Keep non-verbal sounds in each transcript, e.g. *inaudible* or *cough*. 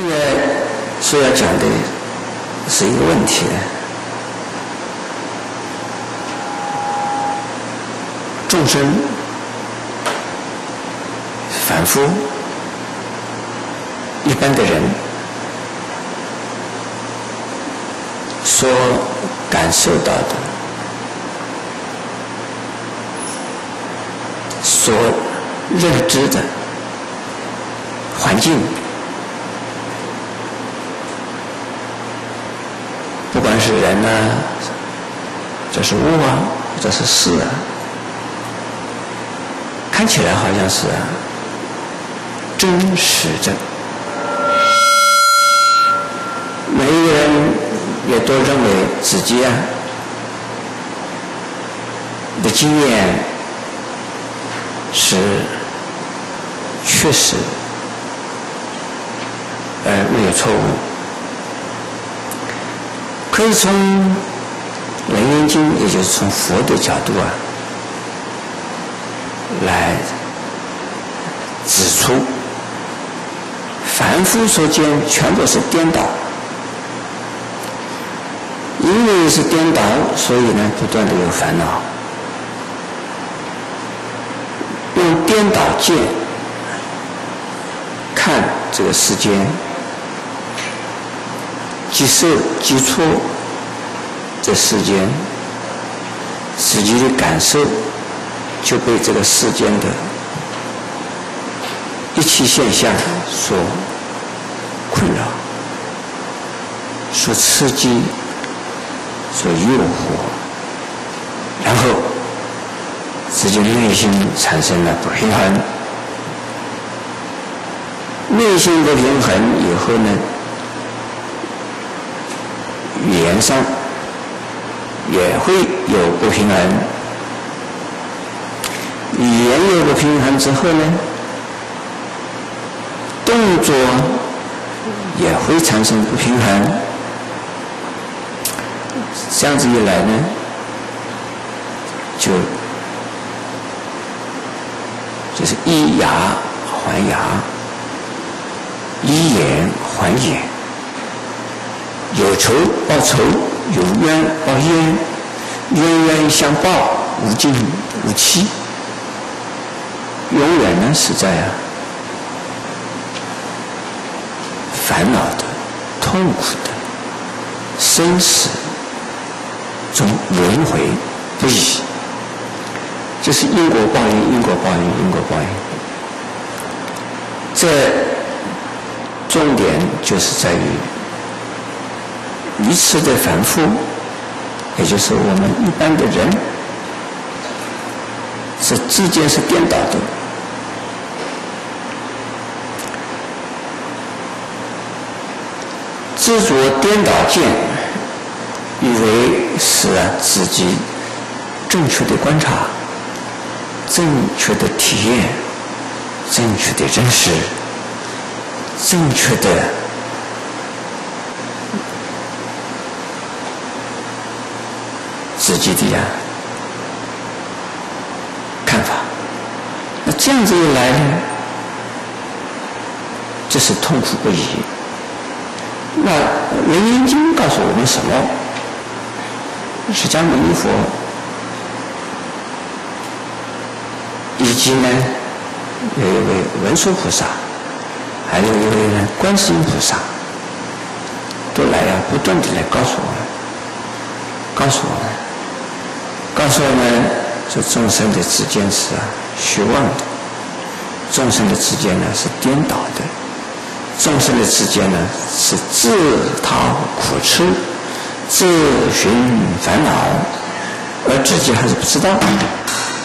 现在所要讲的是一个问题，众生凡夫一般的人所感受到的、所认知的环境。不管人呢，这是物啊，这是事啊，看起来好像是真实的。每一个人也都认为自己啊的经验是确实，呃没有错误。可以从《楞严经》，也就是从佛的角度啊，来指出，凡夫所见全部是颠倒，因为是颠倒，所以呢，不断的有烦恼，用颠倒见看这个世间。即受即错，这世间自己的感受就被这个世间的一切现象所困扰、所刺激、所诱惑，然后自己内心产生了不平衡，内心的平衡以后呢？语言上也会有不平衡，语言有不平衡之后呢，动作也会产生不平衡，这样子一来呢，就就是以牙还牙，以眼还眼。有仇报仇，有冤报冤，冤冤相报，无尽无期，永远呢是在啊烦恼的、痛苦的、生死中轮回不已，就是因果报应，因果报应，因果报应。这重点就是在于。一次的反复，也就是我们一般的人，是之间是颠倒的。执着颠倒见，以为是啊自己正确的观察、正确的体验、正确的认识、正确的。自己的呀看法，那这样子一来呢，这是痛苦不已。那《楞严经》告诉我们什么？释迦牟尼佛以及呢有一位文殊菩萨，还有一位呢观世音菩萨，都来呀，不断的来告诉我们，告诉我们。告诉我们，这众生的之间是啊虚妄的，众生的之间呢是颠倒的，众生的之间呢是自讨苦吃，自寻烦恼，而自己还是不知道，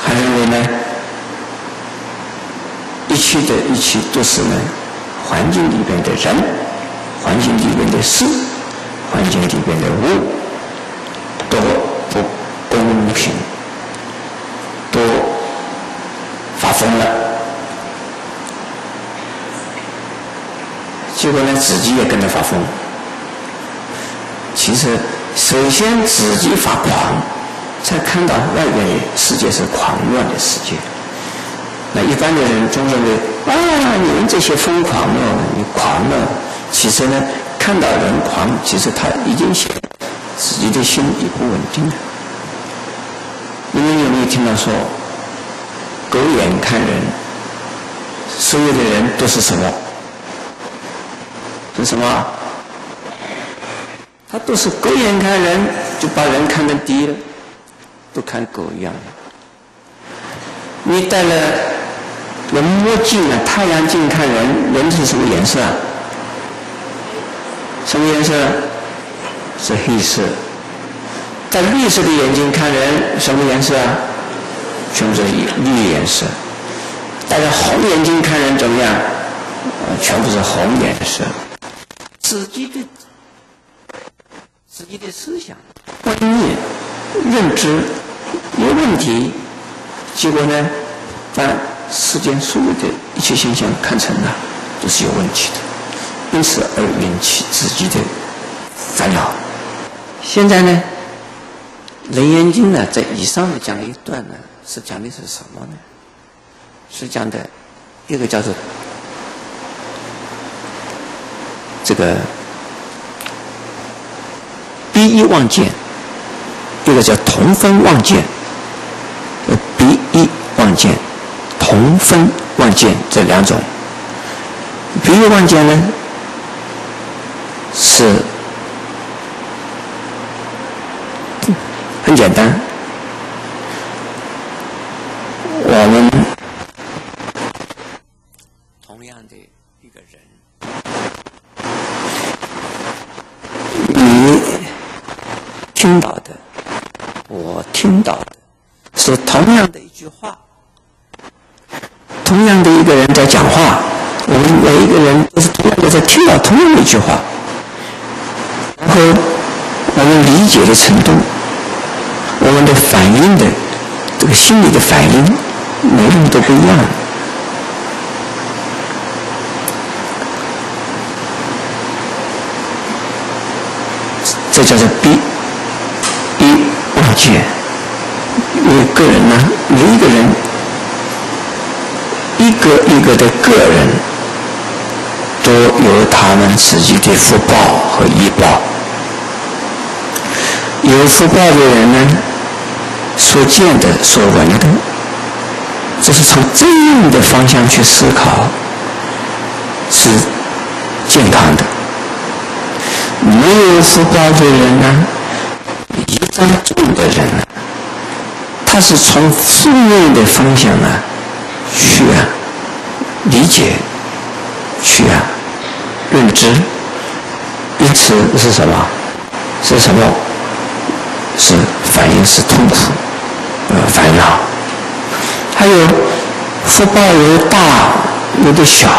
还认为呢一切的一切都是呢环境里边的人，环境里边的事，环境里边的物，都。平，都发疯了，结果呢，自己也跟着发疯。其实，首先自己发狂，才看到外边的世界是狂乱的世界。那一般的人总认为啊，你们这些疯狂的，你狂了，其实呢，看到人狂，其实他已经显自己的心已不稳定了。你们有没有听到说，狗眼看人，所有的人都是什么？是什么？他都是狗眼看人，就把人看得低了，都看狗一样。你戴了个墨镜啊，太阳镜看人，人是什么颜色啊？什么颜色？是黑色。戴绿色的眼睛看人，什么颜色啊？全部是绿颜色。戴着红眼睛看人怎么样？全部是红颜色。自己的自己的思想、观念、认知有问题，结果呢，把世间所有的一切现象看成了都是有问题的，因此而引起自己的烦恼。现在呢，《楞严经》呢，在以上的讲一段呢，是讲的是什么呢？是讲的一个叫做。这个第一望见，一个叫同分望见，第一望见、同分望见这两种。鼻翼望见呢，是很简单，我们同样的一个人，你。听到的，我听到的，是同样的一句话，同样的一个人在讲话，我们每一个人都是同样的在听到同样的一句话，然后我们理解的程度，我们的反应的这个心理的反应，每个人都不一样，这叫做逼。见，因为个人呢，每一个人，一个一个的个人，都有他们自己的福报和医报。有福报的人呢，所见的、所闻的，这是从正面的方向去思考，是健康的。没有福报的人呢？当众的人呢，他是从负面的方向呢去啊理解，去啊认知，因此是什么？是什么？是反应是痛苦，呃烦恼。还有福报有大，有的小，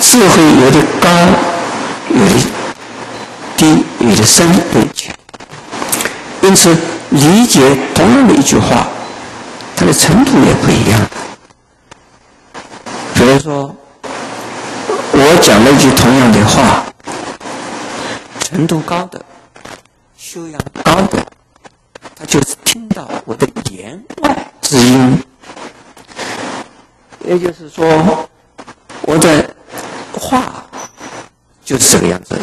智慧有的高，有的低，有的深，有的浅。因此，理解同样的一句话，它的程度也不一样。比如说，我讲了一句同样的话，程度高的、修养的，就是听到我的言外之音。也就是说，我的话就是这个样子，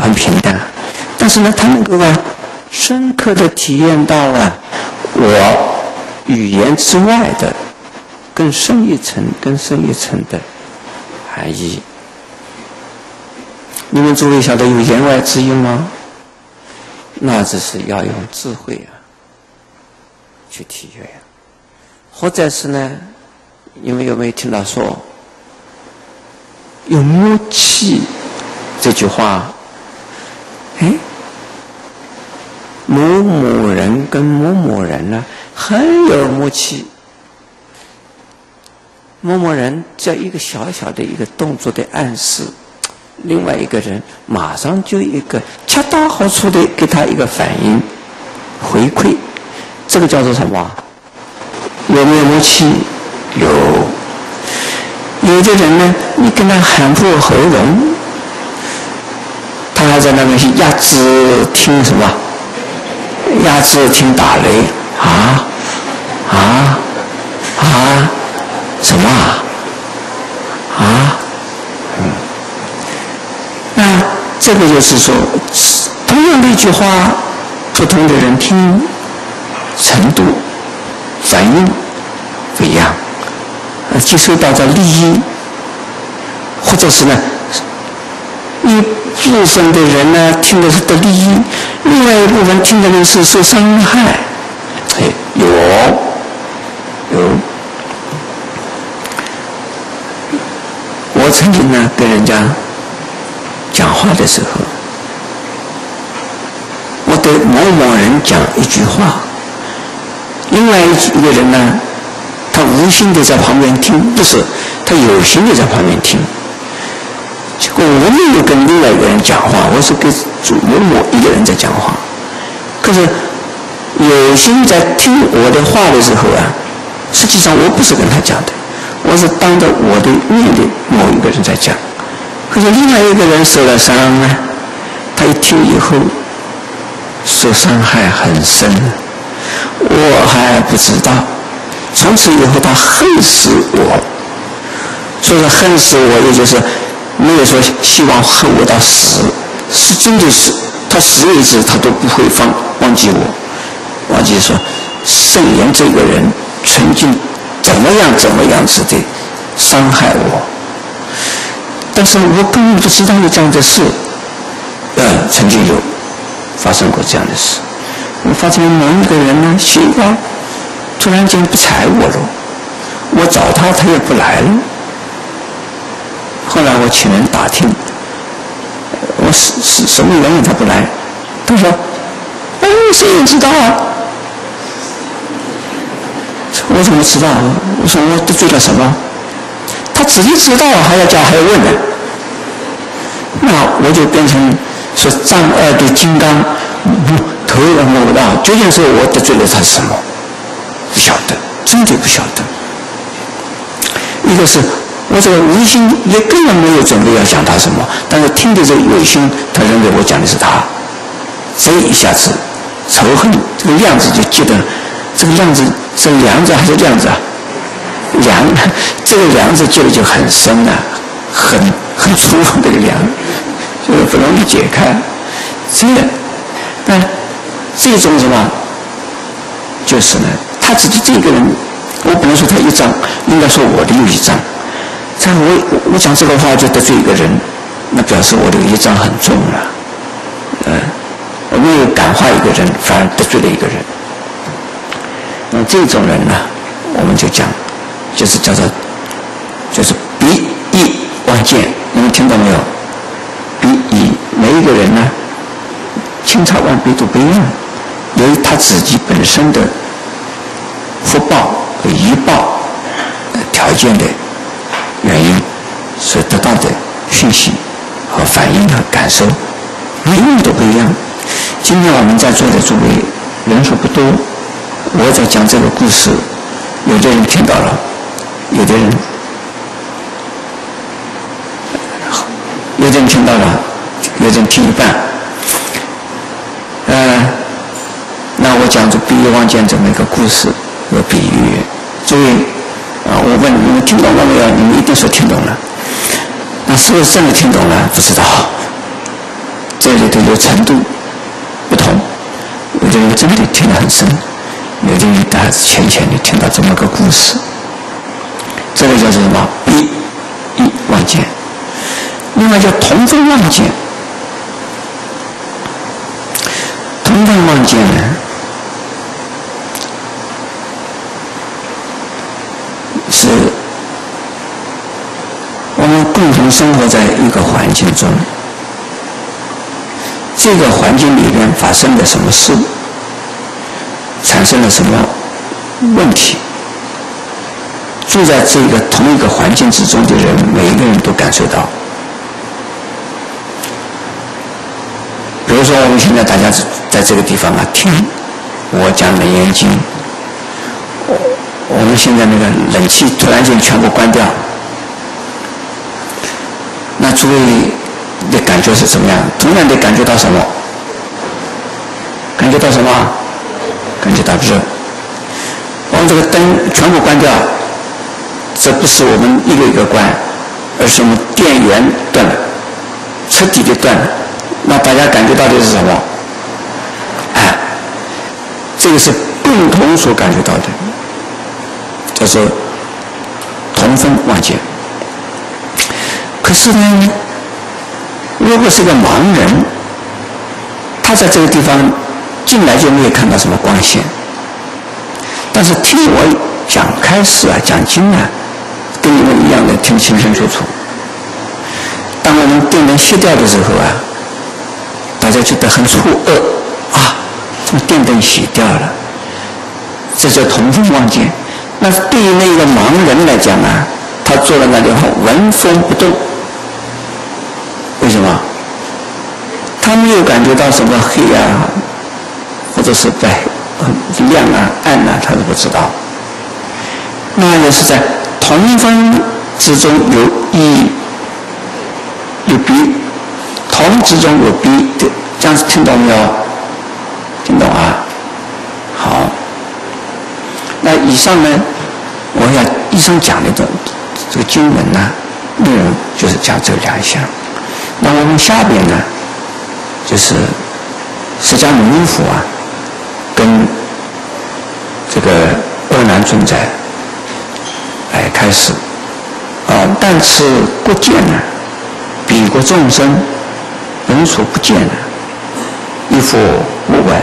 很平淡。但是呢，他能够啊。深刻的体验到了我语言之外的更深一层、更深一层的含义。你们诸位晓得有言外之音吗？那只是要用智慧啊去体验。或者是呢？你们有没有听到说有默契这句话？哎？某某人跟某某人呢很有默契，某某人在一个小小的一个动作的暗示，另外一个人马上就一个恰到好处的给他一个反应回馈，这个叫做什么？有没有默契？有。有的人呢，你跟他喊破喉咙，他还在那边去压制听什么？压制听打雷啊啊啊！什么啊？啊？那这个就是说，同样的一句话，不同的人听程度、反应不一样，呃，接受到的利益，或者是呢，一部分的人呢听的是得利益，另外一部分听的人是受伤害，哎，有有。我曾经呢跟人家讲话的时候，我对某某人讲一句话，另外一个人呢，他无心的在旁边听，不是他有心的在旁边听。结果我没有跟另外一个人讲话，我是跟某某一个人在讲话。可是有心在听我的话的时候啊，实际上我不是跟他讲的。我是当着我的面的某一个人在讲，可是另外一个人受了伤呢，他一听以后受伤害很深，我还不知道。从此以后他恨死我，所以说恨死我，也就是没有说希望恨我到死，是真的是他死为止，他都不会放忘记我，忘记说圣严这个人曾经。怎么样？怎么样子的伤害我？但是我根本不知道有这样的事。呃，曾经有发生过这样的事。我发现某一个人呢，心慌，突然间不睬我了。我找他，他也不来了。后来我请人打听，我是是什么原因他不来？他说：“哎，谁也知道啊。”我怎么知道？我说我得罪了什么？他自己知道，还要叫还要问呢？那我就变成说丈二的金刚，头也摸不到，究竟是我得罪了他什么？不晓得，真的不晓得。一个是我这个无心也根本没有准备要讲他什么，但是听的这个有心，他认为我讲的是他，这一下子仇恨这个样子就记得。这个样子是梁子还是量子啊？梁，*laughs* 这个梁子结的就很深了，很很粗这个梁，就是不容易解开。这，但这种什么，就是呢，他自己这个人，我不能说他一张，应该说我的有一张。这样我我讲这个话就得罪一个人，那表示我的一张很重了。嗯，我没有感化一个人，反而得罪了一个人。那这种人呢，我们就讲，就是叫做，就是鼻翼万见，你们听到没有？鼻翼，每一个人呢，千差万别都不一样，由于他自己本身的福报和遗报条件的原因，所得到的讯息和反应和感受，每个人都不一样。今天我们在座的诸位人数不多。我在讲这个故事，有的人听到了，有的人，有的人听到了，有的人听一半。嗯，那我讲这比喻望见这么一个故事和比喻，所以啊，我问你们听懂了没有？你们一定说听懂了。那是不是真的听懂了？不知道。这里头有程度不同，有的人真的听得很深。有的人他浅浅的听到这么个故事，这个叫做什么？一一望见，另外叫同分望见。同分望见呢，是我生活在一个环境中，这个环境里面发生的什么事？产生了什么问题？住在这个同一个环境之中的人，每一个人都感受到。比如说，我们现在大家在这个地方啊，听我讲《楞严经》，我们现在那个冷气突然间全部关掉，那诸位的感觉是怎么样？同样的感觉到什么？感觉到什么？感觉到热，我们这个灯全部关掉，这不是我们一个一个关，而是我们电源断了，彻底的断了，那大家感觉到的是什么？哎，这个是共同所感觉到的，叫做同分望见。可是呢，如果是个盲人，他在这个地方进来就没有看到什么光线，但是听我讲开始啊、讲经啊，跟你们一样的听清清楚楚。当我们电灯熄掉的时候啊，大家觉得很错愕啊，怎么电灯熄掉了？这叫同风望见。那对于那个盲人来讲啊，他坐在那地方纹风不动，什么？他没有感觉到什么黑啊，或者是白、亮啊、暗啊，他都不知道。那也是在同分之中有一。有鼻，同之中有鼻，这样子听懂没有？听懂啊？好。那以上呢，我要以上讲的这这个经文呢，内容就是讲这两项。那我们下边呢，就是释迦牟尼佛啊，跟这个阿难尊者来开始啊，但是不见呢。彼国众生人所不见了，亦复不闻。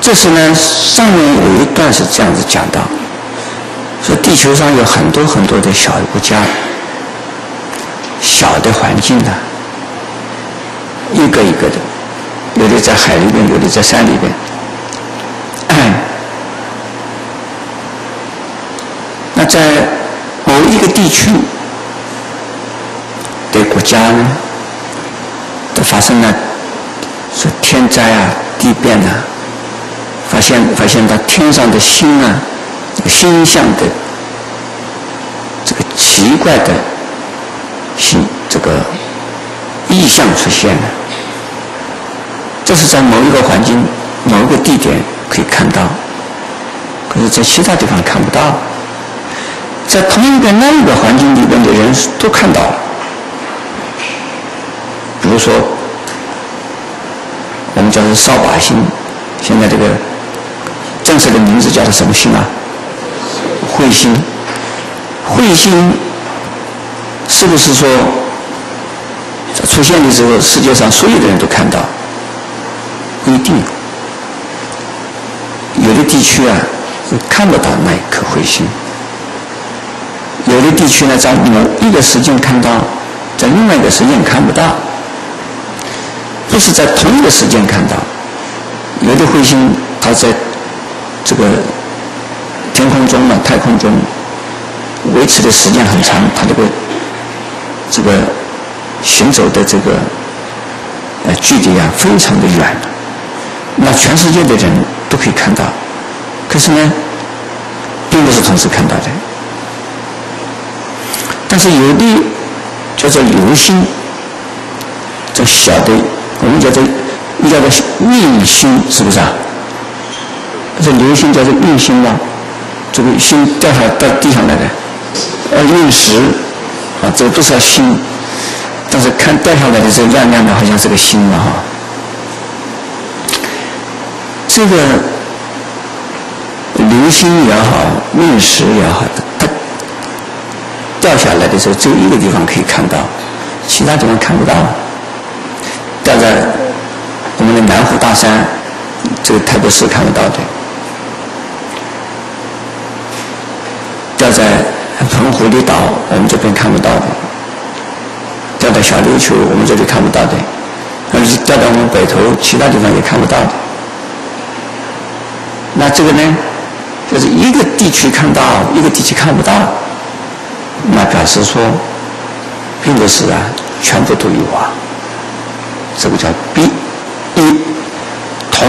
这是呢，上面有一段是这样子讲到：说地球上有很多很多的小国家、小的环境呢，一个一个的，有的在海里边，有的在山里边。那在某一个地区。对国家呢，都发生了说天灾啊、地变啊，发现发现到天上的星啊、星象的这个奇怪的星这个意象出现了，这是在某一个环境、某一个地点可以看到，可是在其他地方看不到，在同一个那一个环境里边的人都看到了。比如说，我们叫做扫把星，现在这个正式的名字叫做什么星啊？彗星。彗星是不是说出现的时候，世界上所有的人都看到？不一定。有的地区啊，看不到那一颗彗星；有的地区呢，在某一个时间看到，在另外一个时间看不到。不是在同一个时间看到，有的彗星它在这个天空中呢，太空中维持的时间很长，它这个这个行走的这个呃距离啊非常的远，那全世界的人都可以看到，可是呢，并不是同时看到的，但是有的叫做流星，这小的。我们叫做，你叫做运星，是不是啊？这流星叫做运星吗？这个星掉下到地上来的，呃，陨石，啊，这都是星，但是看掉下来的这亮亮的，好像是个星了哈。这个流星也好，陨石也好，它掉下来的时候，只有一个地方可以看到，其他地方看不到。掉在我们的南湖大山，这个台北市看不到的；掉在澎湖的岛，我们这边看不到的；掉到小琉球，我们这里看不到的；而且掉到我们北头，其他地方也看不到的。那这个呢，就是一个地区看到，一个地区看不到，那表示说，并不是啊，全部都有啊。这个叫逼，一同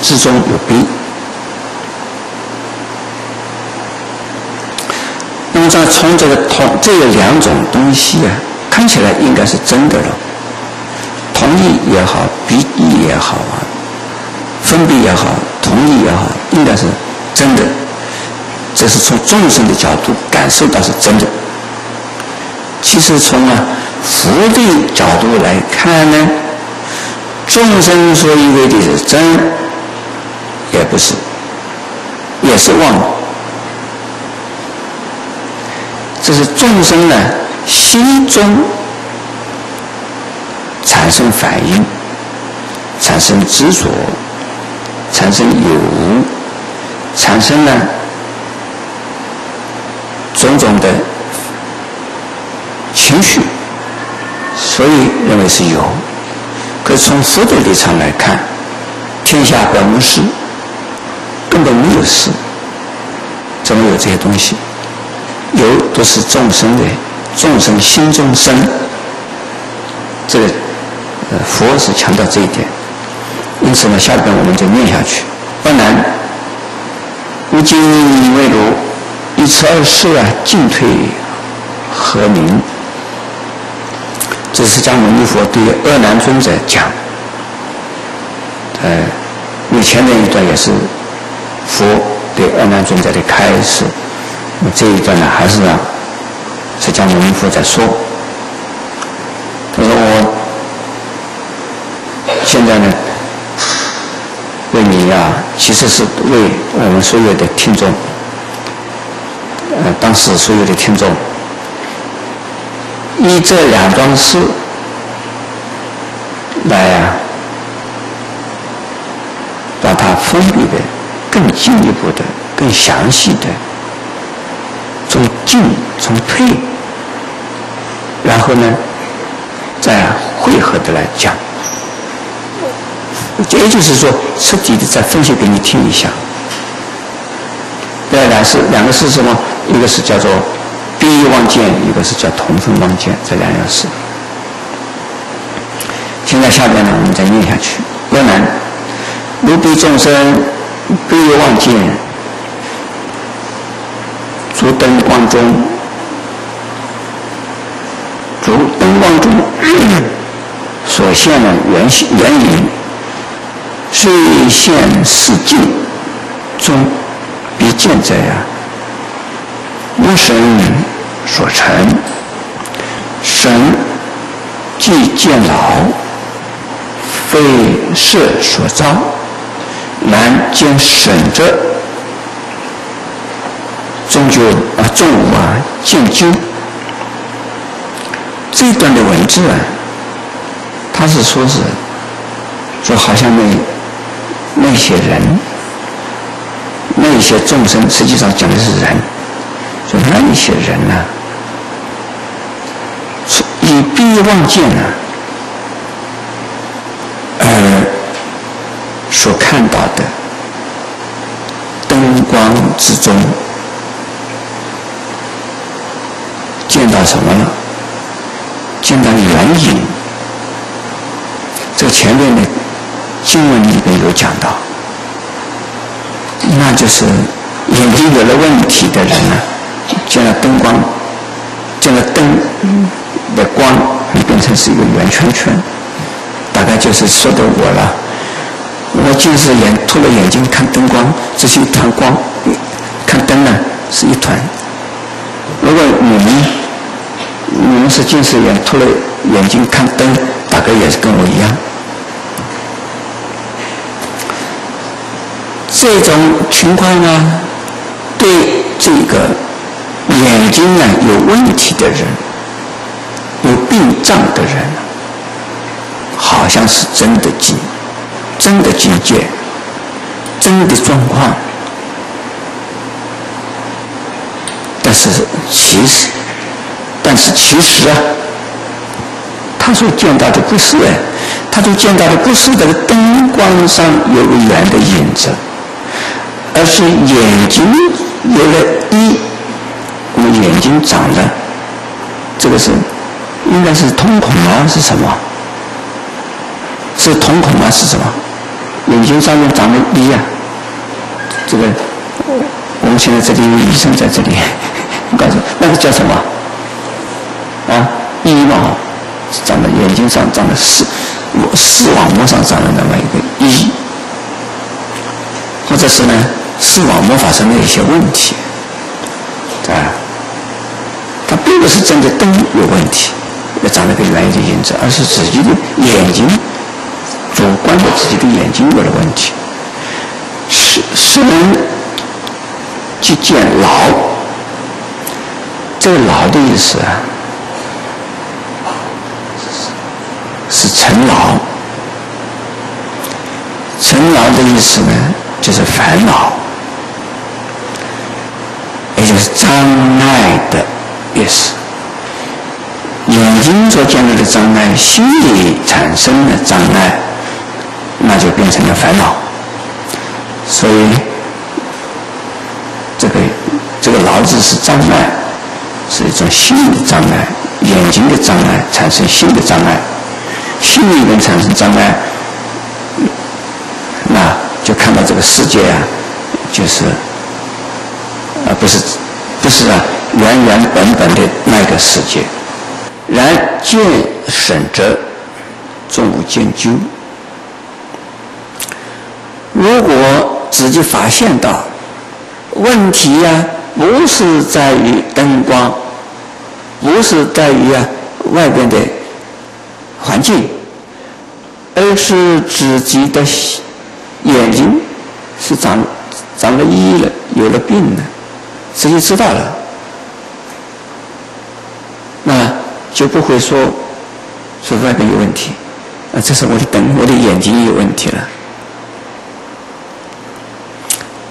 之中有逼。那从这个同这两种东西啊，看起来应该是真的了。同意也好，逼意也好啊，分别也好，同意也好，应该是真的。这是从众生的角度感受到是真的。其实从啊佛的角度来看呢。众生所以为的是真，也不是，也是妄。这是众生呢心中产生反应，产生执着，产生有无，产生了种种的情绪，所以认为是有。可是从佛的立场来看，天下本无事，根本没有事，怎么有这些东西？有都是众生的，众生心中生。这个呃，佛是强调这一点。因此呢，下边我们就念下去。阿难，吾今未如，一此二世啊，进退何明？这是将牟尼佛对阿难尊者讲，呃，以前那一段也是佛对阿难尊者的开示，那这一段呢，还是让释迦牟尼佛在说。他说：“我现在呢，为你呀，其实是为我们所有的听众，呃，当时所有的听众。”依这两桩事来呀，把它分别的、更进一步的、更详细的，进从退，然后呢，再汇合的来讲，也就是说，彻底的再分析给你听一下。这两是两个是什么？一个是叫做。第一望见，一个是叫同分望见，这两样事。现在下边呢，我们再念下去。若难，如彼众生第一望见，诸灯光中，诸灯光中所现的原原因，虽现世境中，必见者呀，无神。所成，神既见老，非色所招，难见神者，终究啊，终无啊见究。这段的文字啊，他是说是，就好像那那些人，那些众生，实际上讲的是人。就那些人呢，以闭望见呢，而所看到的灯光之中，什么了？见到原影。这前面的经文里边有讲到，那就是眼睛有了问题的人呢。见了灯光，见了灯的光，会变成是一个圆圈圈，大概就是说的我了。我近视眼脱了眼睛看灯光，这是一团光；看灯呢，是一团。如果你们你们是近视眼脱了眼睛看灯，大概也是跟我一样。这种情况呢，对这个。眼睛呢有问题的人，有病障的人，好像是真的境，真的境界，真的状况。但是其实，但是其实啊，他所见到的不是哎，他所见到的不是这个灯光上有个圆的影子，而是眼睛有了一。我们眼睛长的，这个是应该是瞳孔啊？是什么？是瞳孔吗？是什么？眼睛上面长的一啊，这个我们现在这里有医生在这里，告诉那个叫什么？啊，一嘛，长在眼睛上长的视视网膜上长的那么一个一，或者是呢视网膜发生了一些问题，啊。它并不是真的灯有问题，要长了个圆的影子，而是自己的眼睛主观的自己的眼睛有了问题。是是人即见老，这个老的意思啊，是陈老。陈老的意思呢，就是烦恼，也就是障碍的意思。眼睛所建立的障碍，心理产生的障碍，那就变成了烦恼。所以，这个这个脑子是障碍，是一种心理障碍。眼睛的障碍产生心的障碍，心里面产生障碍，那就看到这个世界啊，就是啊，不是不是啊，原原本本的那个世界。然见审者，终无见究。如果自己发现到问题呀，不是在于灯光，不是在于啊外边的环境，而是自己的眼睛是长长了痍了，有了病了，自己知道了，那。就不会说说外边有问题，啊，这是我的灯，我的眼睛有问题了，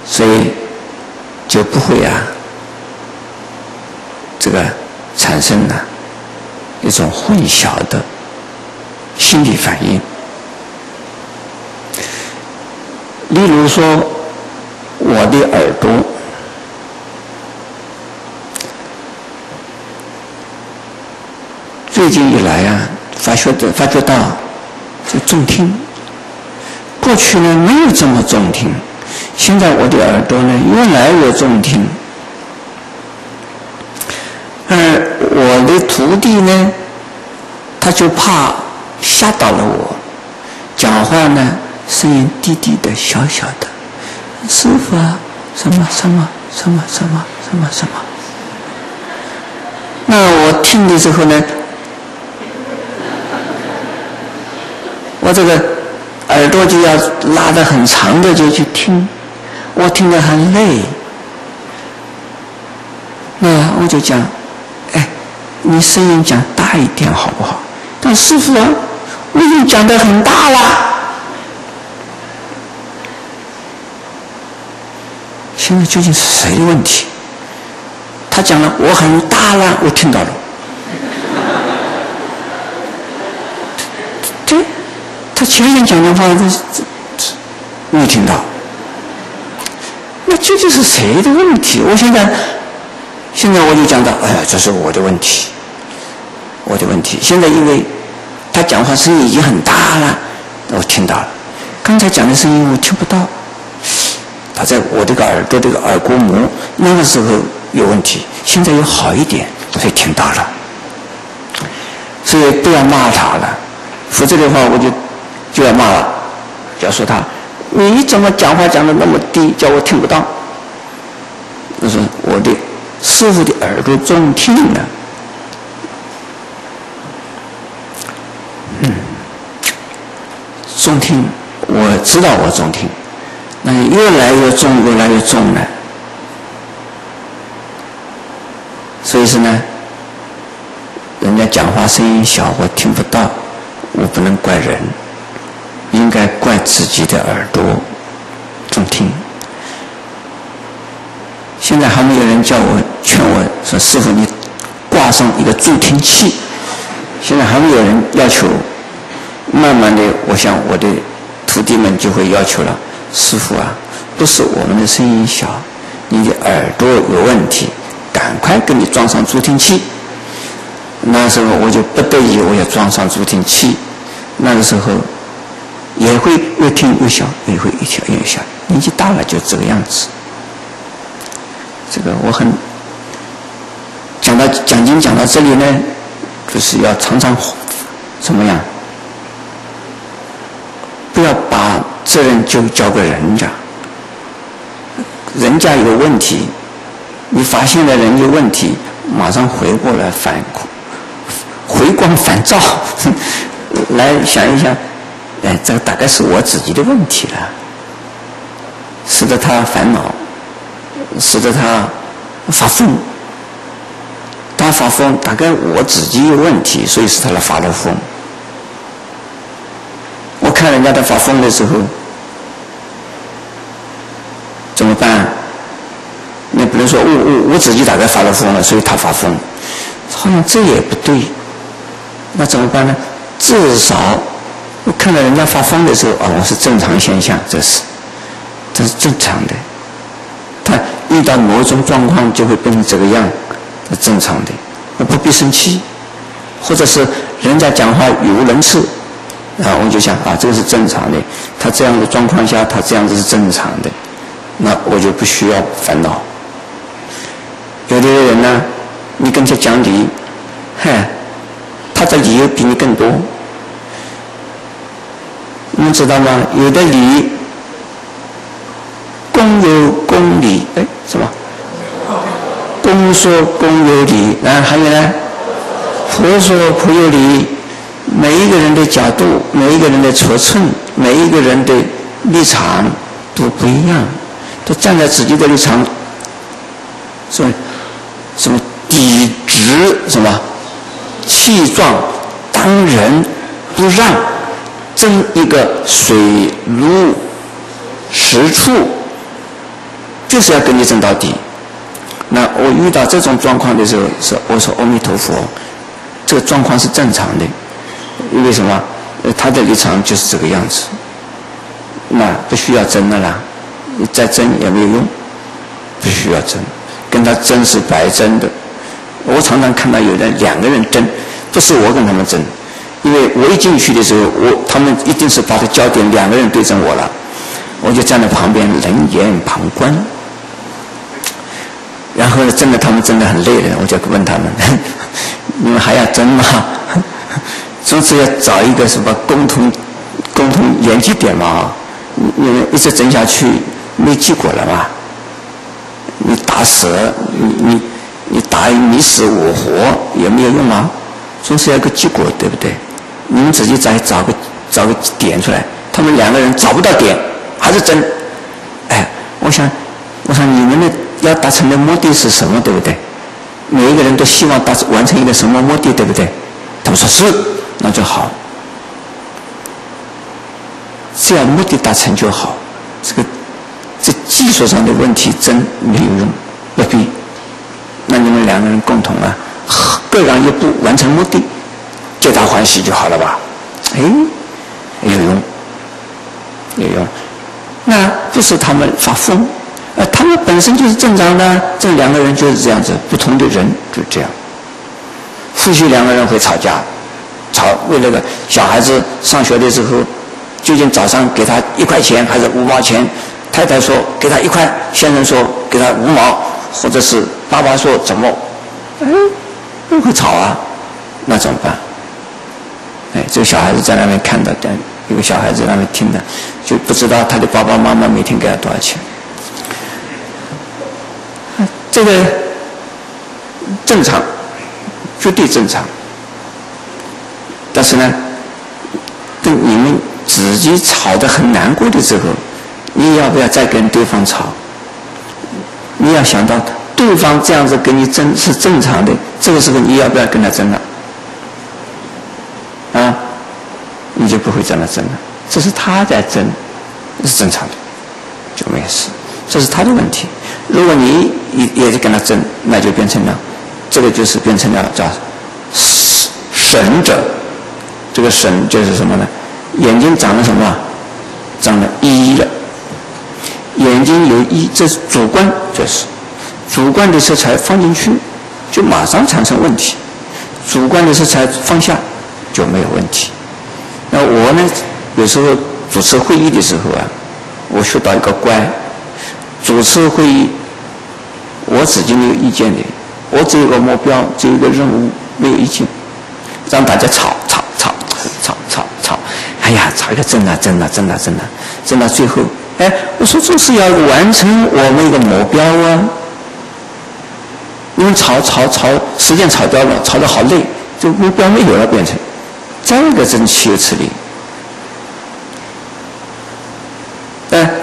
所以就不会啊，这个产生了一种混淆的心理反应。例如说，我的耳朵。最近以来啊，发觉的发觉到就重听。过去呢没有这么重听，现在我的耳朵呢越来越重听。而我的徒弟呢，他就怕吓到了我，讲话呢声音低低的、小小的。师傅啊，什么什么什么什么什么什么？那我听的时候呢？我这个耳朵就要拉得很长的就去听，我听得很累。那我就讲，哎，你声音讲大一点好不好？但师傅啊，我已经讲得很大了。现在究竟是谁的问题？他讲了我很大了，我听到了。这，他前面讲的话，这这没听到。那究竟是谁的问题？我现在，现在我就讲到，哎，这是我的问题，我的问题。现在因为他讲话声音已经很大了，我听到了。刚才讲的声音我听不到，他在我这个耳朵这个耳鼓膜那个时候有问题，现在又好一点，所以听到了。所以不要骂他了，否则的话我就。就要骂了，就要说他，你怎么讲话讲的那么低，叫我听不到？我说我的师傅的耳朵中听了，中听，我知道我中听，那越来越重，越来越重了。所以说呢，人家讲话声音小，我听不到，我不能怪人。应该怪自己的耳朵中听。现在还没有人叫我劝我说：“师傅，你挂上一个助听器。”现在还没有人要求。慢慢的，我想我的徒弟们就会要求了：“师傅啊，不是我们的声音小，你的耳朵有问题，赶快给你装上助听器。”那时候我就不得已，我要装上助听器。那个时候。也会越听越小，也会越听越小。年纪大了就这个样子。这个我很讲到讲经讲到这里呢，就是要常常怎么样？不要把责任就交给人家，人家有问题，你发现了人有问题，马上回过来反回光返照，*laughs* 来想一想。哎，这个大概是我自己的问题了，使得他烦恼，使得他发疯。他发疯，大概我自己有问题，所以使他来发了疯。看人家在发疯的时候，怎么办？你不能说我我我自己大概发了疯了，所以他发疯，好像这也不对。那怎么办呢？至少我看到人家发疯的时候，哦，是正常现象，这是，这是正常的。他遇到某种状况就会变成这个样。是正常的，我不必生气，或者是人家讲话语无伦次，啊，我就想啊，这个是正常的。他这样的状况下，他这样子是正常的，那我就不需要烦恼。有的人呢，你跟他讲理，嗨，他的理由比你更多，你知道吗？有的理，公有公理，哎，什么？公说公有理，啊，还有呢，婆说婆有理。每一个人的角度，每一个人的尺寸，每一个人的立场都不一样，都站在自己的立场，什么什么抵直什么气壮，当仁不让，争一个水陆实处，就是要跟你争到底。那我遇到这种状况的时候，说我说阿弥陀佛，这个状况是正常的，因为什么？他的立场就是这个样子，那不需要争的啦，再争也没有用，不需要争，跟他争是白争的。我常常看到有人两个人争，不是我跟他们争，因为我一进去的时候，我他们一定是把他焦点两个人对准我了，我就站在旁边冷眼旁观。然后呢真的，他们真的很累了，我就问他们：“ *laughs* 你们还要争吗？*laughs* 总是要找一个什么共同共同研究点嘛？你们一直争下去，没结果了嘛？你打死你你你打你死我活也没有用啊！总是要个结果，对不对？你们自己再找个找个点出来。他们两个人找不到点，还是争。哎，我想，我想你们的。”要达成的目的是什么？对不对？每一个人都希望达成完成一个什么目的？对不对？他们说是，那就好。只要目的达成就好。这个这技术上的问题真没有用，不必。那你们两个人共同啊，各让一步完成目的，皆大欢喜就好了吧？哎，有用，有用。那不是他们发疯。呃，他们本身就是正常的，这两个人就是这样子，不同的人就这样。夫妻两个人会吵架，吵为那个小孩子上学的时候，究竟早上给他一块钱还是五毛钱？太太说给他一块，先生说给他五毛，或者是爸爸说怎么？哎，都会吵啊，那怎么办？哎，这个小孩子在那边看的，有个小孩子在那边听的，就不知道他的爸爸妈妈每天给他多少钱。这个正常，绝对正常。但是呢，等你们自己吵得很难过的时候，你要不要再跟对方吵？你要想到对方这样子跟你争是正常的，这个时候你要不要跟他争了？啊，你就不会这样争了。这是他在争，是正常的，就没事。这是他的问题。如果你也也是跟他争，那就变成了，这个就是变成了叫神者。这个神就是什么呢？眼睛长了什么？长了一了。眼睛有一，这是主观，这是主观的色彩放进去，就马上产生问题；主观的色彩放下就没有问题。那我呢，有时候主持会议的时候啊，我学到一个乖。主持会议，我自己没有意见的，我只有个目标，只有一个任务，没有意见，让大家吵吵吵吵吵，哎呀，吵一个争啊争啊争啊争啊，争到最后，哎，我说这是要完成我们一个目标啊，因为吵吵吵，时间吵掉了，吵得好累，就目标没有了，变成，这个真岂有此理？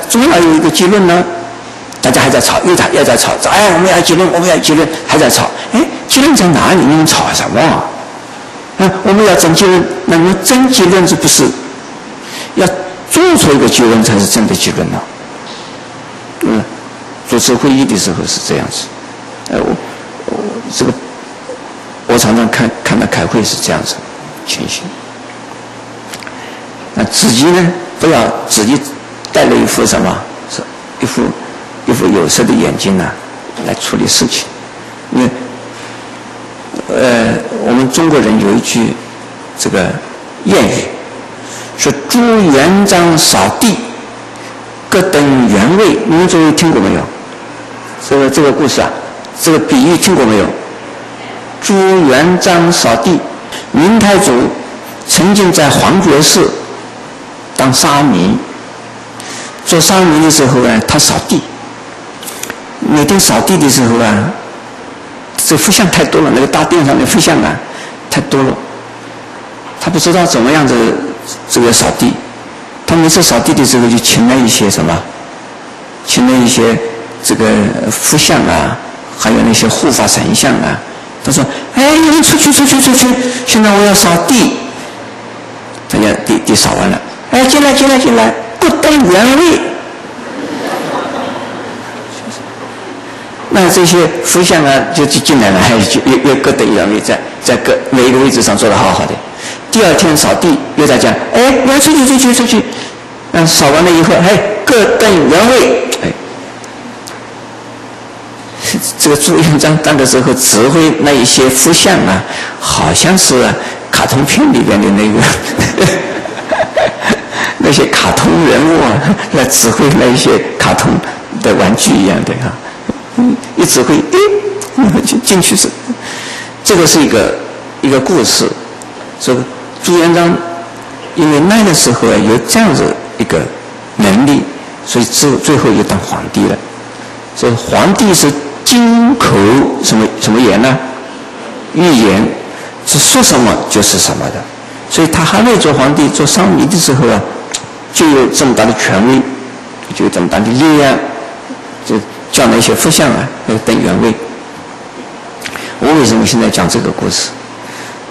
总要有一个结论呢。大家还在吵，又在又在吵，哎，我们要结论，我们要结论，还在吵。哎，结论在哪里？你们吵什么？那，我们要真结论，那么真结论是不是要做出一个结论才是真的结论呢？嗯，主持会议的时候是这样子。哎，我我这个我常常看看到开会是这样子情形。那自己呢，不要自己戴了一副什么？是一副。一副有色的眼睛呢，来处理事情。因为，呃，我们中国人有一句这个谚语，说“朱元璋扫地，各等原位”。你们诸位听过没有？这个这个故事啊，这个比喻听过没有？朱元璋扫地，明太祖曾经在皇觉寺当沙弥，做沙弥的时候呢，他扫地。每天扫地的时候啊，这佛像太多了，那个大殿上的佛像啊太多了，他不知道怎么样子这个扫地。他每次扫地的时候就请了一些什么，请了一些这个佛像啊，还有那些护法神像啊。他说：“哎，你们出去，出去，出去！现在我要扫地。”大家地地扫完了，哎，进来，进来，进来，不登原位。那这些佛像啊，就就进来了，还就又又各等原位，在在各每一个位置上坐得好好的。第二天扫地又在讲，哎，你要出去出去出去。嗯，扫完了以后，哎，各等原位。哎，这个朱元璋当的时候指挥那一些佛像啊，好像是卡通片里边的那个 *laughs* 那些卡通人物啊，来指挥那一些卡通的玩具一样的哈。一指挥，哎，就进去是，这个是一个一个故事。这个朱元璋因为那个时候啊有这样子一个能力，所以最最后又当皇帝了。所以皇帝是金口什么什么言呢？预言是说什么就是什么的。所以他还没做皇帝做商迷的时候啊，就有这么大的权威，就有这么大的力量，就。叫那些佛像啊，要等原位。我为什么现在讲这个故事？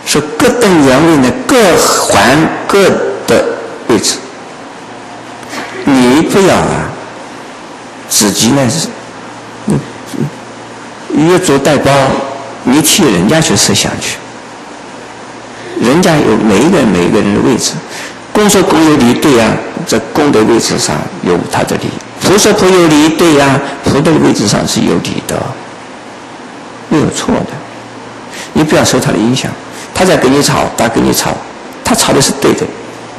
说各等原位呢，各还各的位置。你不要啊，自己呢是，越俎代庖，你替人家去设想去。人家有每一个人每一个人的位置，公说公有理，对呀，在公的位置上有他的理。菩萨不有理，对呀，菩萨的位置上是有理的，没有错的。你不要受他的影响，他在跟你吵，他跟你吵，他吵的是对的，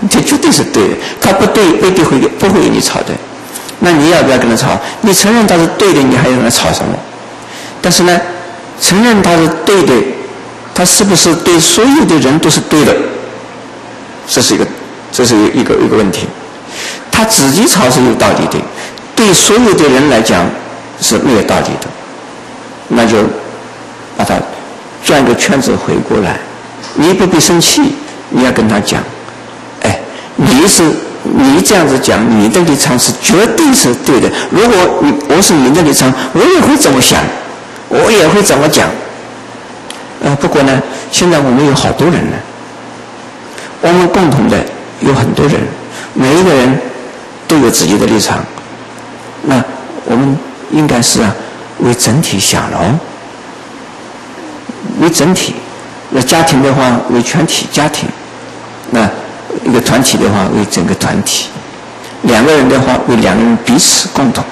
这绝对是对的。他不对，未必会不会跟你吵的。那你要不要跟他吵？你承认他是对的，你还跟他吵什么？但是呢，承认他是对的，他是不是对所有的人都是对的？这是一个，这是一个一个问题。他自己吵是有道理的。对所有的人来讲是没有道理的，那就把他转个圈子回过来。你不必生气，你要跟他讲，哎，你是你这样子讲，你的立场是绝对是对的。如果你我是你的立场，我也会这么想，我也会怎么讲。呃，不过呢，现在我们有好多人呢，我们共同的有很多人，每一个人都有自己的立场。那我们应该是啊，为整体想喽，为整体。那家庭的话，为全体家庭；那一个团体的话，为整个团体；两个人的话，为两个人彼此共同。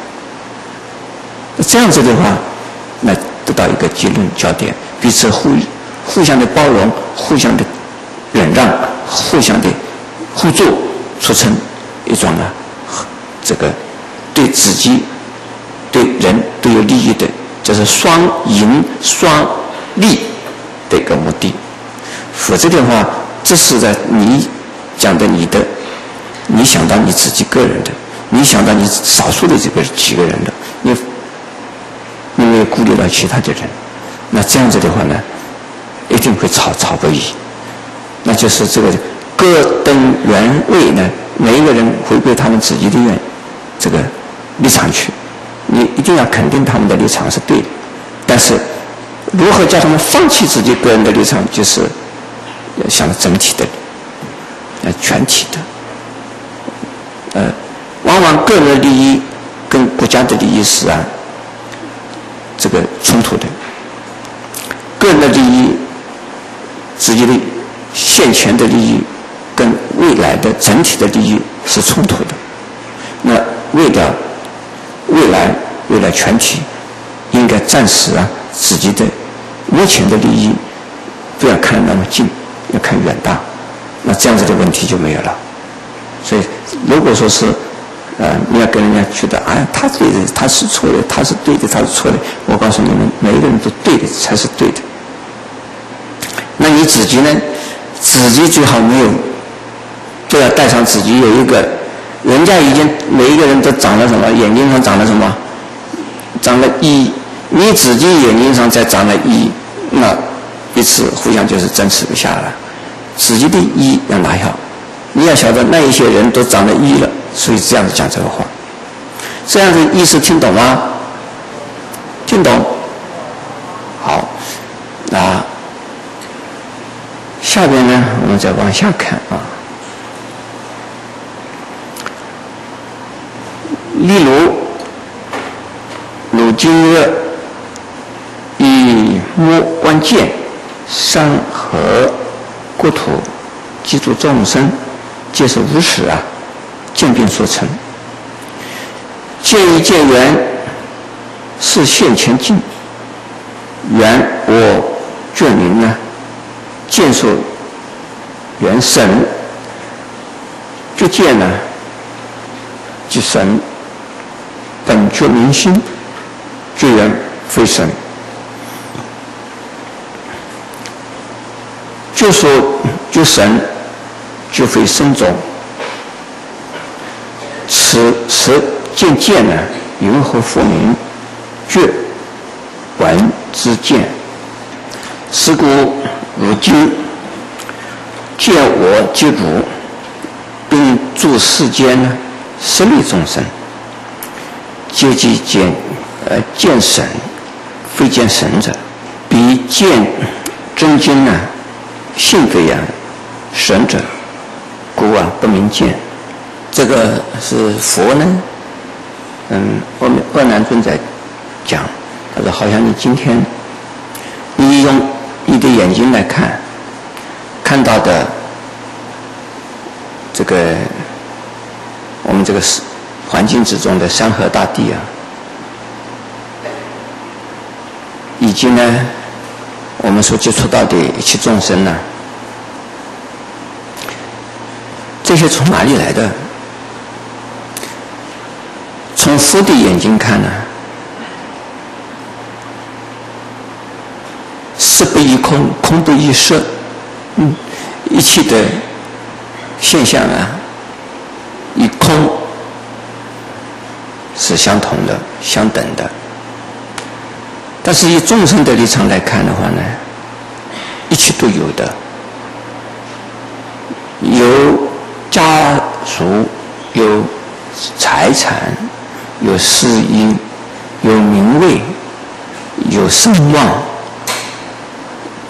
这样子的话，那得到一个结论焦点，彼此互互相的包容，互相的忍让，互相的互助，促成一种啊，这个。对自己、对人都有利益的，就是双赢双利的一个目的。否则的话，这是在你讲的你的，你想到你自己个人的，你想到你少数的这个几个人的，你你没有顾虑到其他的人，那这样子的话呢，一定会吵吵不已。那就是这个各登原位呢，每一个人回归他们自己的愿，这个。立场去，你一定要肯定他们的立场是对的。但是，如何叫他们放弃自己个人的立场，就是要想整体的，呃，全体的。呃，往往个人利益跟国家的利益是啊，这个冲突的。个人的利益，自己的现前的利益，跟未来的整体的利益是冲突的。那为了未来，未来全体，应该暂时啊，自己的目前的利益不要看那么近，要看远大。那这样子的问题就没有了。所以，如果说是，呃，你要跟人家觉得，哎，他对的，他是错的，他是对的，他是错的，我告诉你们，每一个人都对的才是对的。那你自己呢？自己最好没有，都要带上自己有一个，人家已经每一个人都长了什么？眼睛上长了什么？长了一，你自己眼睛上再长了一，那彼此互相就是争持不下了。自己的一要拿下。你要晓得，那一些人都长了一了，所以这样子讲这个话，这样子意思听懂吗？听懂？好，那下边呢，我们再往下看啊。例如，鲁金曰：“以目观见，山河国土，记住众生。”皆是无始啊，渐变所成。见一见缘，是现前境。缘我眷灵呢，见所缘神，觉见呢，即神。本觉明心，觉缘非神。就说觉神。就非生种，此时见见呢，云何复名？觉闻之见，是故如今见我即如，并诸世间呢，十类众生，皆即见呃见神，非见神者，比见真经呢，性非呀，神者。故啊，不明见，这个是佛呢。嗯，我们二南尊在讲，他说好像你今天，你用你的眼睛来看，看到的这个我们这个是环境之中的山河大地啊，以及呢，我们所接触到的一切众生呢。这些从哪里来的？从佛的眼睛看呢，色不异空，空不异色，嗯，一切的现象啊，与空是相同的、相等的。但是以众生的立场来看的话呢，一切都有的，有。家属有财产，有事业，有名位，有声望，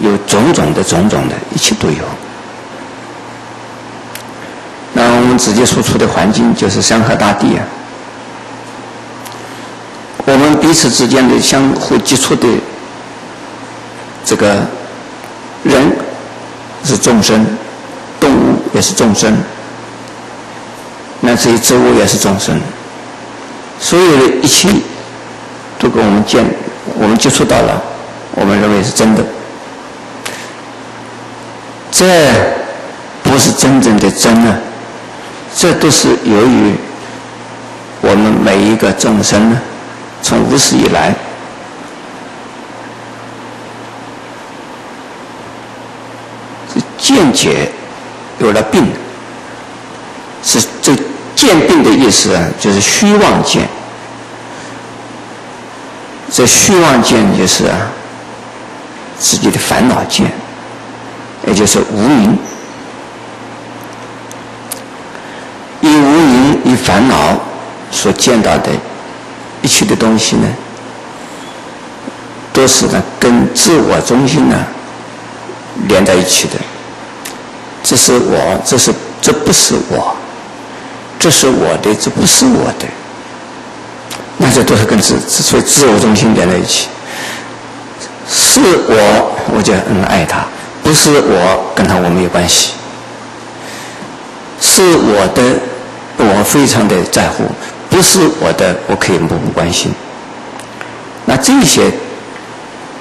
有种种的种种的一切都有。那我们直接输出的环境就是山河大地啊。彼此之间的相互接触的这个人是众生，动物也是众生。那这些植物也是众生，所有的一切都跟我们见，我们接触到了，我们认为是真的。这不是真正的真啊，这都是由于我们每一个众生呢，从无始以来是见解有了病，是这。见病的意思啊，就是虚妄见。这虚妄见就是啊，自己的烦恼见，也就是无明。以无明与烦恼所见到的一切的东西呢，都是呢跟自我中心呢连在一起的。这是我，这是这不是我，这是我的，这不是我的。那这都是跟自自所以自我中心连在一起。是我，我就很爱他；不是我，跟他我没有关系。是我的，我非常的在乎；不是我的，我可以漠不关心。那这些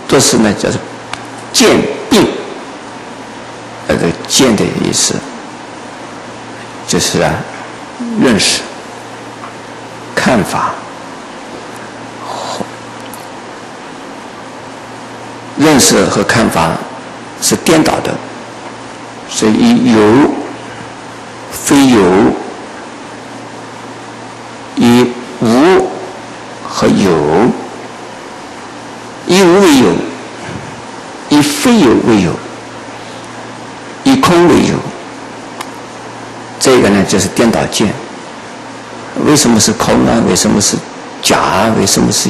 都是呢，叫做见病。那个见的意思，就是啊，认识、看法。认识和看法是颠倒的，所以有非有，以无和有，以无为有，以非有为有，以空为有。这个呢，就是颠倒见。为什么是空啊？为什么是假啊？为什么是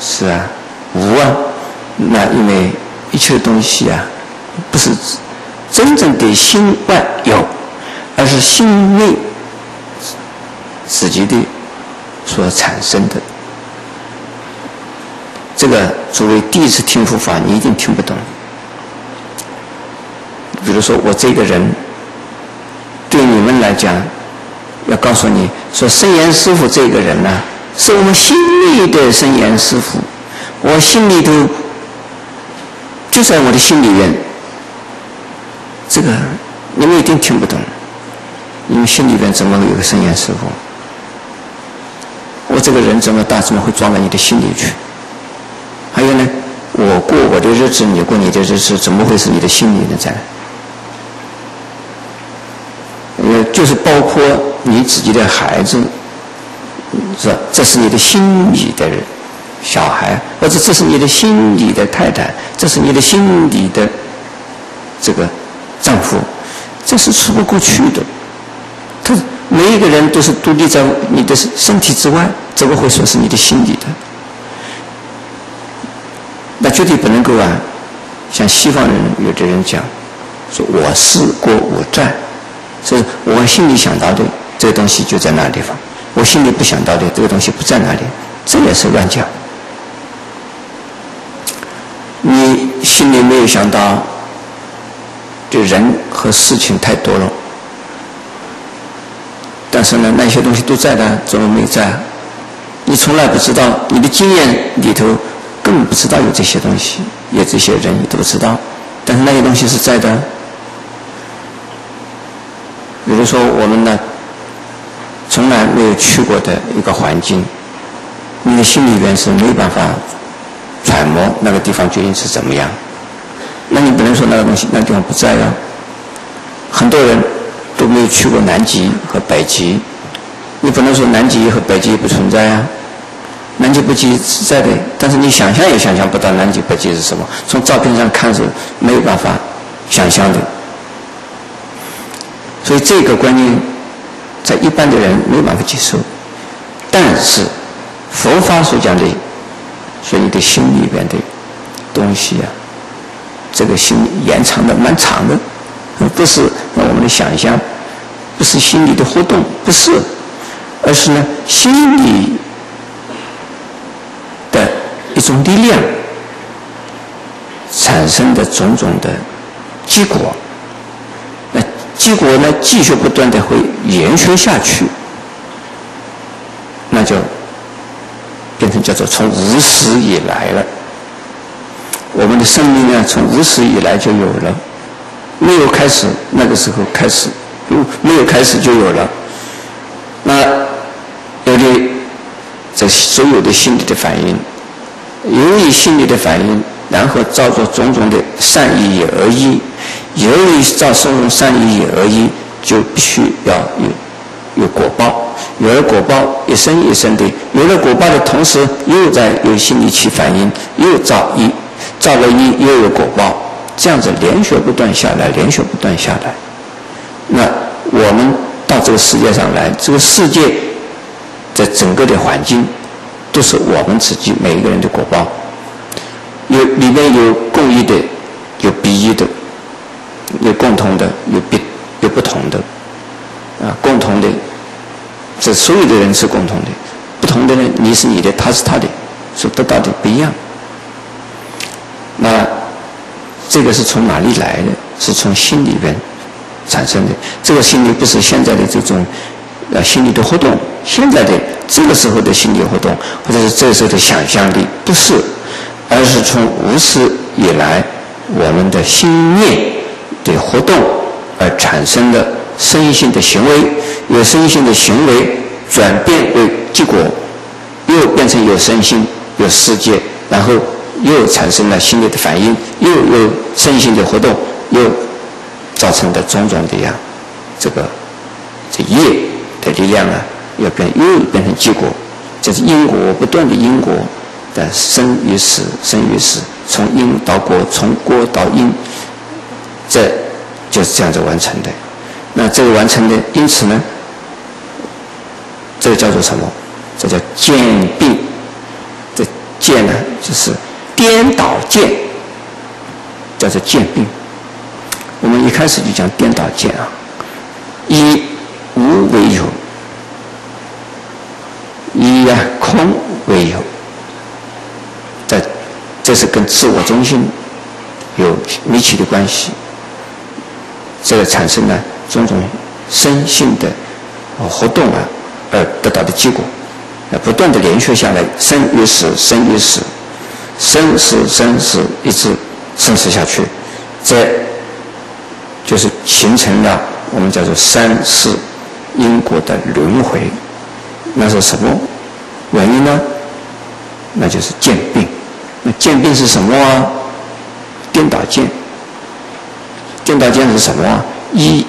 是啊？无啊？那因为一切东西啊，不是真正的心外有，而是心内自己的所产生的。这个作为第一次听佛法，你一定听不懂。比如说，我这个人对你们来讲，要告诉你说，圣严师傅这个人呢，是我们心里的圣严师傅，我心里头。就在我的心里面，这个你们一定听不懂，你们心里边怎么会有个圣严师傅？我这个人怎么大，怎么会装到你的心里去？还有呢，我过我的日子，你过你的日子，怎么会是你的心里呢？在？呃，就是包括你自己的孩子，这这是你的心里的人。小孩，或者这是你的心里的太太，这是你的心里的这个丈夫，这是说不过去的。每一个人都是独立在你的身体之外，怎么会说是你的心里的？那绝对不能够啊！像西方人有的人讲，说我思过我在，所以我心里想到的这个东西就在那地方，我心里不想到的这个东西不在那里，这也是乱讲。你心里没有想到，这人和事情太多了，但是呢，那些东西都在的，怎么没在？你从来不知道，你的经验里头根本不知道有这些东西，有这些人你都不知道，但是那些东西是在的。比如说，我们呢，从来没有去过的一个环境，你的心里边是没有办法。揣摩那个地方究竟是怎么样？那你不能说那个东西那个地方不在呀。很多人都没有去过南极和北极，你不能说南极和北极不存在啊。南极北极是在的，但是你想象也想象不到南极北极是什么。从照片上看是没有办法想象的。所以这个观念在一般的人没办法接受，但是佛法所讲的。所以你的心里边的东西啊，这个心延长的蛮长的，不是我们的想象，不是心理的活动，不是，而是呢心理的一种力量产生的种种的结果，那结果呢继续不断的会延续下去，那就。变成叫做从无始以来了，我们的生命呢，从无始以来就有了，没有开始，那个时候开始，没有开始就有了。那有的这所有的心理的反应，由于心理的反应，然后造作种种的善意而已，由于造种种善意而已，就必须要有有果报。有了果报，一生一生的；有了果报的同时，又在有心理起反应，又造一，造了一，又有果报，这样子连续不断下来，连续不断下来。那我们到这个世界上来，这个世界在整个的环境，都是我们自己每一个人的果报。有里面有共益的，有比异的，有共同的，有别有不同的。啊，共同的，这所有的人是共同的；不同的呢，你是你的，他是他的，所得到的不一样。那这个是从哪里来的？是从心里边产生的。这个心理不是现在的这种呃心理的活动，现在的这个时候的心理活动，或者是这时候的想象力，不是，而是从无始以来我们的心念的活动而产生的身性的行为，有身性的行为转变为结果，又变成有身心、有世界，然后又产生了心理的反应，又有身性的活动。又造成的种种的呀，这个这业的力量啊，要变又变成结果，就是因果不断的因果的生与死，生与死，从因到果，从果到因，这就是这样子完成的。那这个完成的，因此呢，这个叫做什么？这叫渐病。这渐呢，就是颠倒渐，叫做渐病。我们一开始就讲颠倒见啊，以无为有，以呀空为有，这这是跟自我中心有密切的关系，这个产生了种种生性的活动啊，而得到的结果，啊不断的连续下来，生与死，生与死，生死生死一直生死下去，在。就是形成了我们叫做三世因果的轮回，那是什么原因呢？那就是渐病。那渐病是什么啊？颠倒见。颠倒见是什么啊？以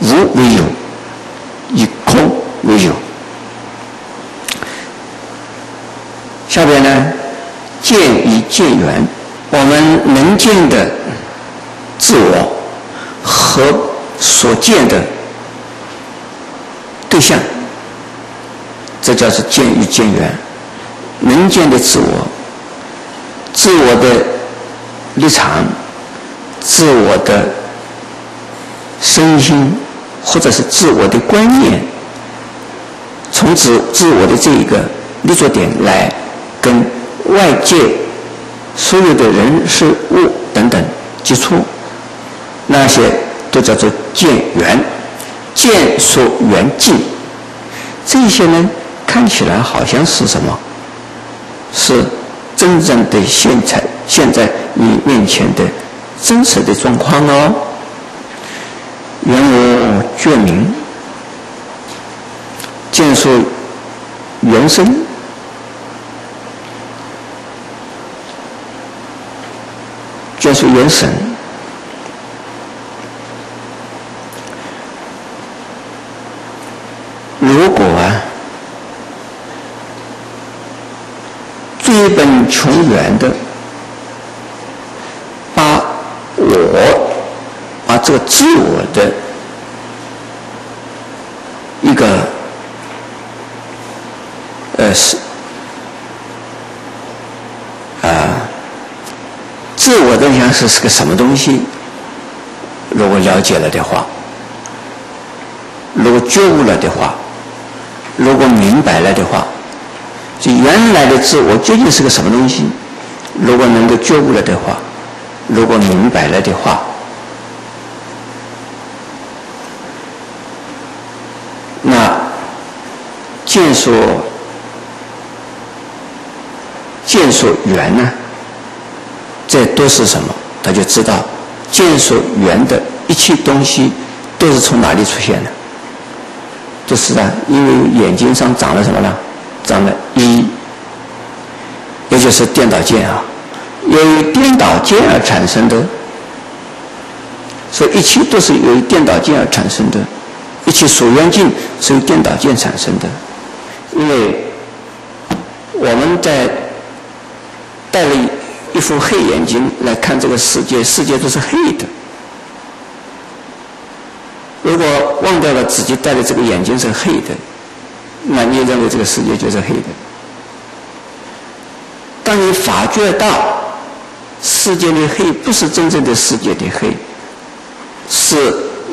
无为有，以空为有。下边呢，见与见缘，我们能见的自我。和所见的对象，这叫是见与见缘。能见的自我，自我的立场，自我的身心，或者是自我的观念，从自自我的这一个立足点来跟外界所有的人事物等等接触。那些都叫做见缘，见所缘境，这些呢看起来好像是什么？是真正的现在现在你面前的真实的状况哦。缘我觉明，见所缘生，见所缘神。如果啊，追本求源的把我把这个自我的一个呃是啊，自我的样式是个什么东西？如果了解了的话，如果觉悟了的话。如果明白了的话，就原来的自我究竟是个什么东西？如果能够觉悟了的话，如果明白了的话，那见所见所缘呢？这都是什么？他就知道见所缘的一切东西都是从哪里出现的。就是啊，因为眼睛上长了什么呢？长了一，也就是颠倒见啊，由于颠倒见而产生的，所以一切都是由于颠倒见而产生的，一切所缘境是由颠倒见产生的。因为我们在戴了一副黑眼睛来看这个世界，世界都是黑的。如果忘掉了自己戴的这个眼睛是黑的，那你认为这个世界就是黑的？当你发觉到世界的黑不是真正的世界的黑，是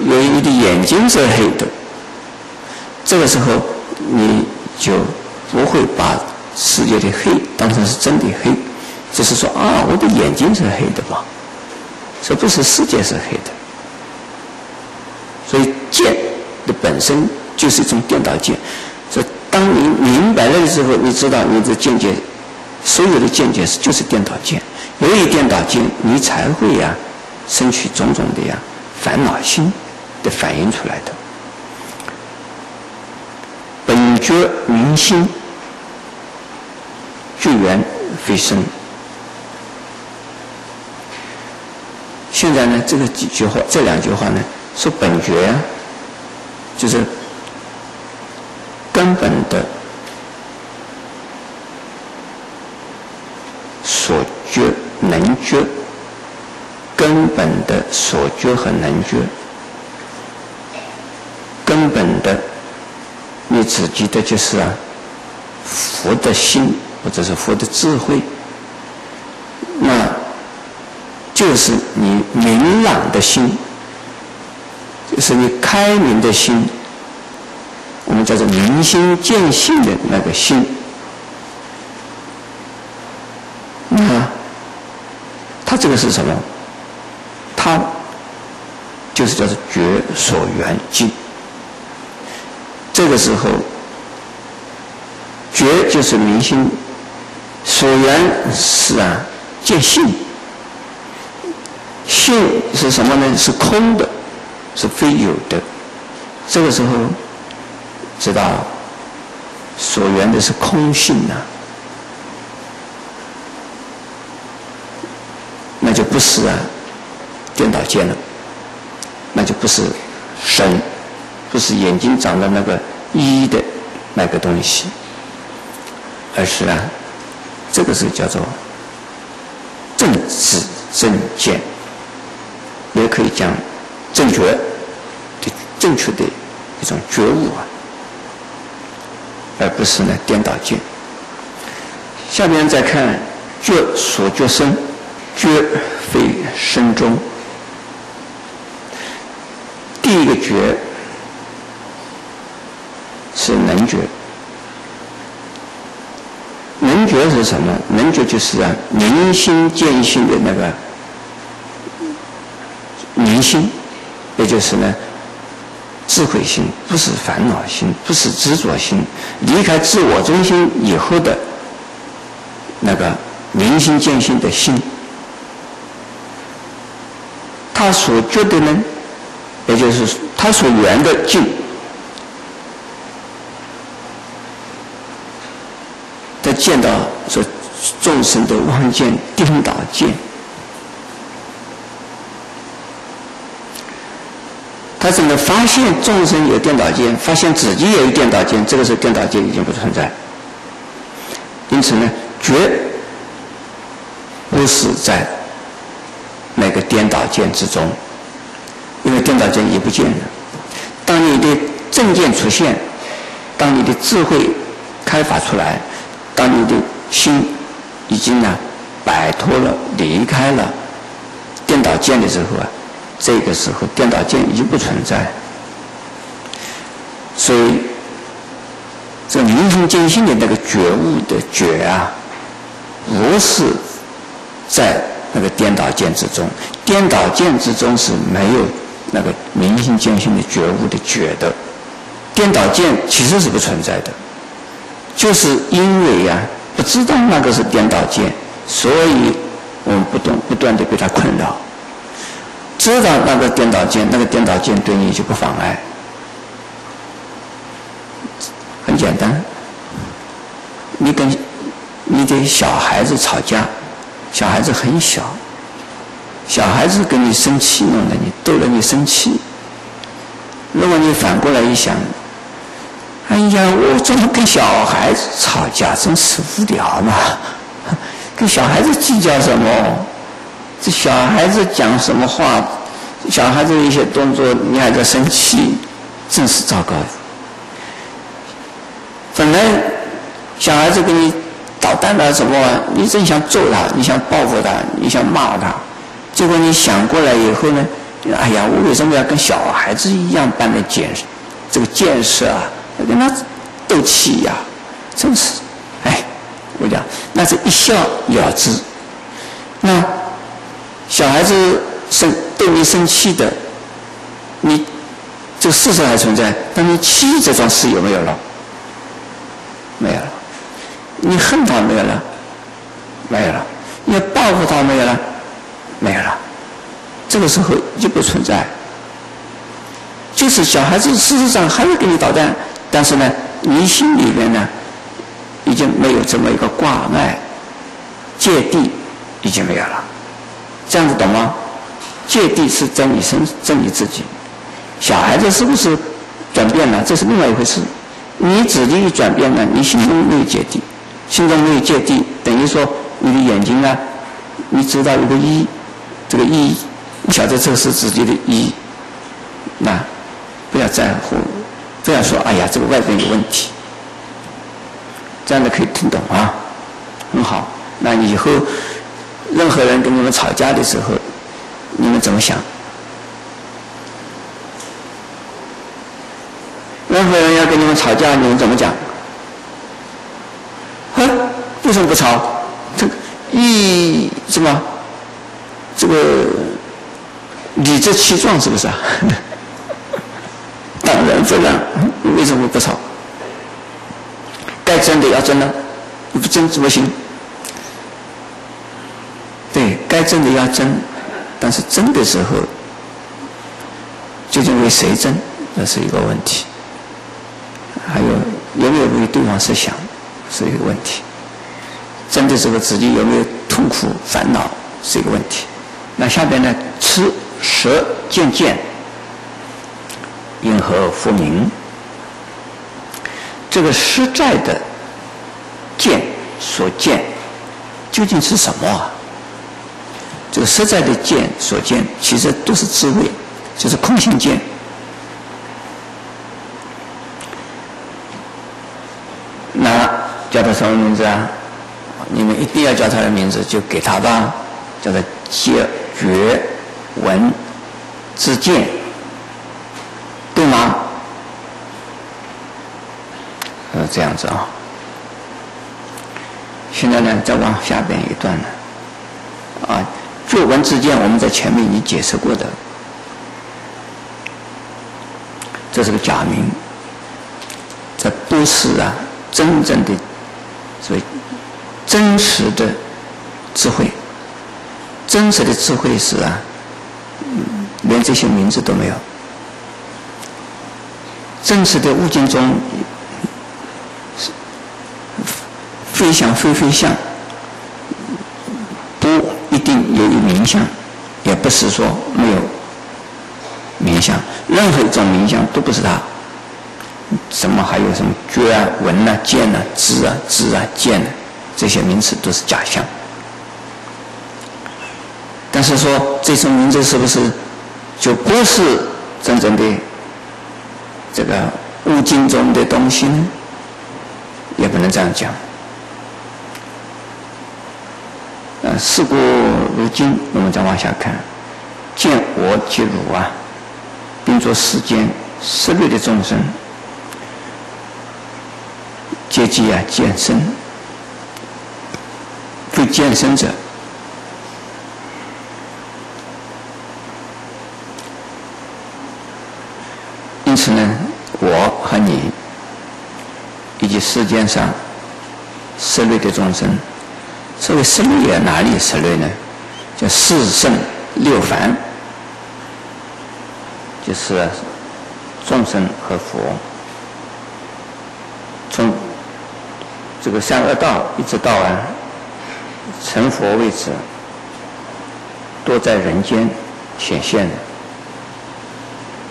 由于你的眼睛是黑的，这个时候你就不会把世界的黑当成是真的黑，就是说啊，我的眼睛是黑的嘛，这不是世界是黑的。所以见本身就是一种颠倒见。所以当你明白了的时候，你知道你的见解。所有的见解是就是颠倒见，由于颠倒见，你才会呀，生起种种的呀烦恼心的反映出来的。本觉明心，聚缘非生。现在呢，这个几句话，这两句话呢，说本觉呀，就是根本的。所觉能觉，根本的所觉和能觉，根本的你自己的就是啊，佛的心或者是佛的智慧，那就是你明朗的心，就是你开明的心，我们叫做明心见性的那个心。啊，他这个是什么？他就是叫做觉所缘境。这个时候，觉就是明心，所缘是啊见性，性是什么呢？是空的，是非有的。这个时候知道所缘的是空性啊。那就不是啊，颠倒见了，那就不是神，不是眼睛长的那个一的那个东西，而是啊，这个是叫做正知正见，也可以讲正觉的正确的一种觉悟啊，而不是呢颠倒见。下面再看觉所觉生。觉非生中，第一个觉是能觉，能觉是什么？能觉就是啊，明心见性的那个明心，也就是呢，智慧心，不是烦恼心，不是执着心，离开自我中心以后的那个明心见性的心。他所觉的呢，也就是他所缘的境，他见到说众生的望见颠倒见，他怎么发现众生有颠倒见，发现自己也有颠倒见？这个时候颠倒见已经不存在。因此呢，觉不是在。那个颠倒见之中，因为颠倒见也不见了。当你的正见出现，当你的智慧开发出来，当你的心已经呢摆脱了、离开了颠倒见的时候啊，这个时候颠倒见已经不存在。所以，这明心见性的那个觉悟的觉啊，不是在。那个颠倒见之中，颠倒见之中是没有那个明心见性的觉悟的觉的，颠倒见其实是不存在的，就是因为呀不知道那个是颠倒见，所以我们不断不断的被它困扰。知道那个颠倒见，那个颠倒见对你就不妨碍，很简单，你跟你的小孩子吵架。小孩子很小，小孩子跟你生气弄的你逗了你生气。如果你反过来一想，哎呀，我怎么跟小孩子吵架，真是无聊嘛！*laughs* 跟小孩子计较什么？这小孩子讲什么话，小孩子的一些动作，你还在生气，真是糟糕。本来小孩子跟你捣蛋了什么？你真想揍他，你想报复他，你想骂他，结果你想过来以后呢？哎呀，我为什么要跟小孩子一样般的建这个建设啊？要跟他斗气呀？真是，哎，我讲那是一笑了之。那小孩子生对你生气的，你这个事实还存在，但你气这桩事有没有了？没有了。你恨他没有了？没有了。你报复他没有了？没有了。这个时候就不存在。就是小孩子事实上还会给你捣蛋，但是呢，你心里边呢，已经没有这么一个挂碍、芥蒂，已经没有了。这样子懂吗？芥蒂是真你身，真你自己。小孩子是不是转变了？这是另外一回事。你自己一转变了，你心中没有芥蒂。心中没有芥蒂，等于说你的眼睛呢，你知道有个一，这个一，你晓得这是自己的一，那不要在乎，不要说哎呀这个外边有问题，这样的可以听懂啊，很好。那以后任何人跟你们吵架的时候，你们怎么想？任何人要跟你们吵架，你们怎么讲？哼为什么不吵？这个一什么？这个理直气壮是不是啊？*laughs* 当然这样，为什么不吵？该争的要争呢，你，不争怎么行？对该争的要争，但是争的时候，究竟为谁争，那是一个问题。还有有没有为对方设想，是一个问题。真的时候自己有没有痛苦烦恼是一个问题。那下边呢？吃舌见见，因何复明？这个实在的见所见究竟是什么啊？这个实在的见所见，其实都是智慧，就是空性见。那叫他什么名字啊？你们一定要叫他的名字，就给他吧，叫做觉觉闻之见，对吗？呃，这样子啊。现在呢，再往下边一段呢，啊，作文之见，我们在前面已经解释过的，这是个假名，这不是啊，真正的，所以。真实的智慧，真实的智慧是啊，连这些名字都没有。真实的物境中，飞翔飞飞象，一定有一名相，也不是说没有名相，任何一种名相都不是它。什么还有什么觉啊、闻啊、见啊、知啊、知啊、见啊。这些名词都是假象，但是说这种名字是不是就不是真正的这个物境中的东西呢？也不能这样讲。事过如今，我们再往下看，见我即汝啊，并作世间十类的众生，皆即啊见身。非健身者，因此呢，我和你以及世间上十类的众生，所谓十类啊，哪里十类呢？叫四圣六凡，就是众生和佛，从这个三恶道一直到啊。成佛位置，都在人间显现的。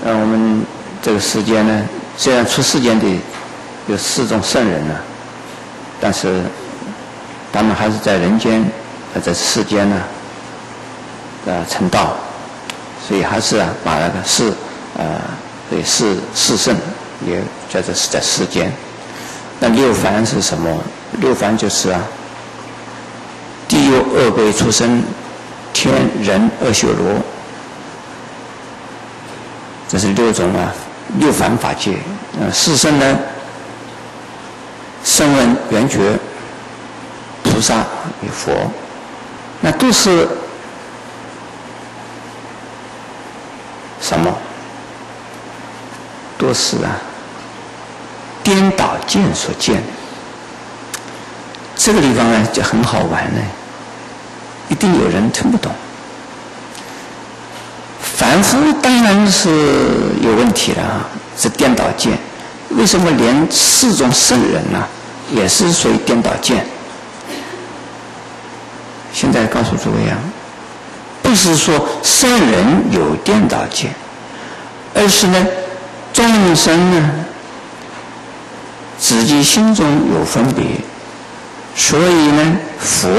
那我们这个世间呢，虽然出世间的有四种圣人呢，但是他们还是在人间，在世间呢，呃，成道。所以还是啊，把那个世，呃，对世世圣也叫做是在世间。那六凡是什么？六凡就是啊。恶鬼出生，天人二修罗，这是六种啊，六凡法界。呃，四圣呢，声闻、缘觉、菩萨与佛，那都是什么？都是啊，颠倒见所见。这个地方呢，就很好玩呢。一定有人听不懂。凡夫当然是有问题了啊，是颠倒见。为什么连四种圣人呢，也是属于颠倒见？现在告诉诸位啊，不是说圣人有颠倒见，而是呢，众生呢，自己心中有分别。所以呢，佛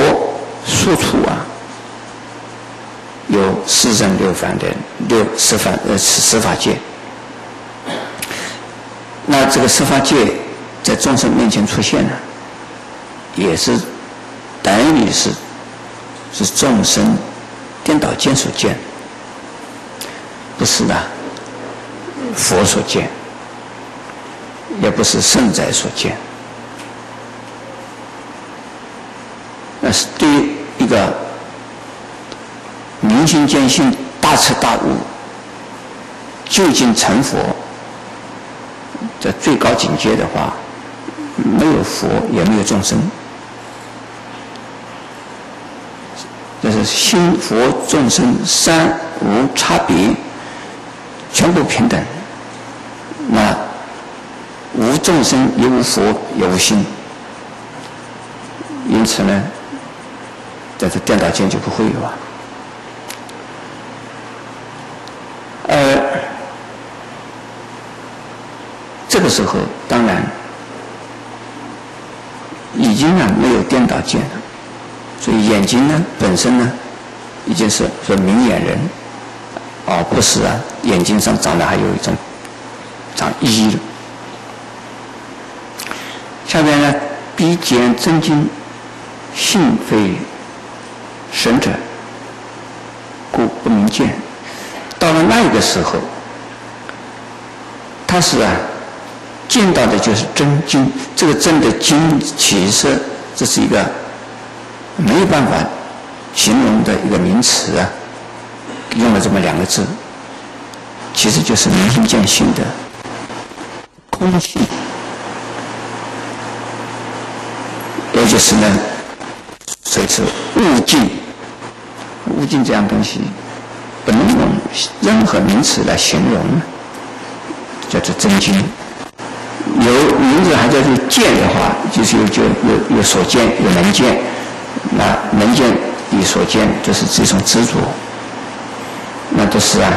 说出啊，有四正六凡的六十法呃十法界。那这个十法界在众生面前出现了，也是等于是是众生颠倒见所见，不是的，佛所见，也不是圣者所见。那是对于一个明心见性、大彻大悟、究竟成佛的最高境界的话，没有佛也没有众生，就是心佛众生三无差别，全部平等。那无众生也无佛也无心，因此呢。但是颠倒见就不会有啊。呃，这个时候当然已经啊没有颠倒见了，所以眼睛呢本身呢已经是说明眼人，而不是啊眼睛上长的还有一种长翳了。下边呢鼻尖真经性非。神者，故不能见。到了那个时候，他是啊，见到的就是真经。这个真的经，其实这是一个没有办法形容的一个名词啊，用了这么两个字，其实就是明心见性的空性，也就是呢，所以是物境。物境这样东西，不能用任何名词来形容，叫做真经。有名字还叫做见的话，就是有就有有所见，有能见。那能见与所见，就是这种执着。那都是啊，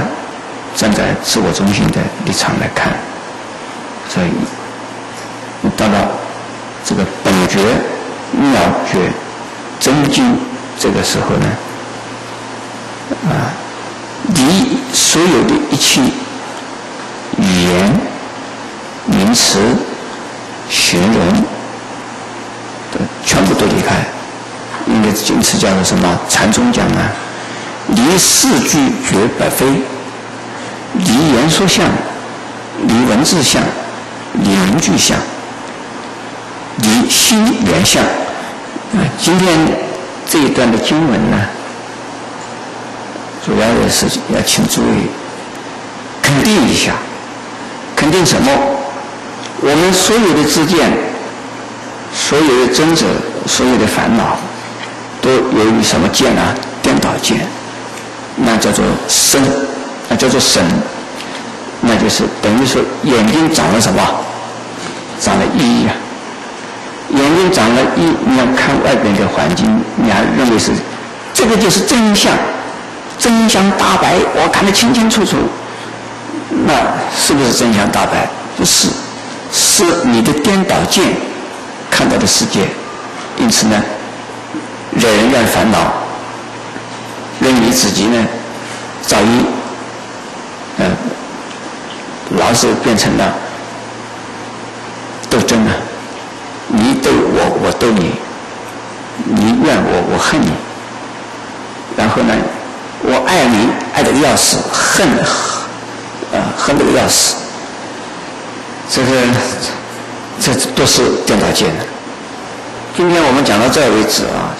站在自我中心的立场来看。所以，到了这个本觉、妙觉、真经这个时候呢？啊，离所有的一切语言、名词、形容的全部都离开，应该因此叫做什么？禅宗讲啊，离四句绝百非，离言说相，离文字相，离名句相，离心缘相。啊，今天这一段的经文呢？主要的是要请诸位肯定一下，肯定什么？我们所有的自见、所有的争执、所有的烦恼，都由于什么见呢？颠倒见，那叫做身，那叫做神，那就是等于说眼睛长了什么？长了意啊！眼睛长了意，你要看外边的环境，你还认为是这个就是真相。真相大白，我看得清清楚楚。那是不是真相大白？不是，是你的颠倒见看到的世界。因此呢，惹人怨烦恼，认为自己呢，早已，呃，老是变成了斗争了。你斗我，我斗你；你怨我，我恨你。然后呢，我爱你爱的要死，恨，呃，恨的要死。这个，这都是颠倒见的。今天我们讲到这为止啊。